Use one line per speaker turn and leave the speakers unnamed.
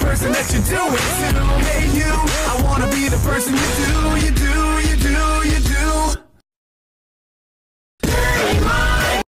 the person that you do it to. Hey you, I wanna be the person you do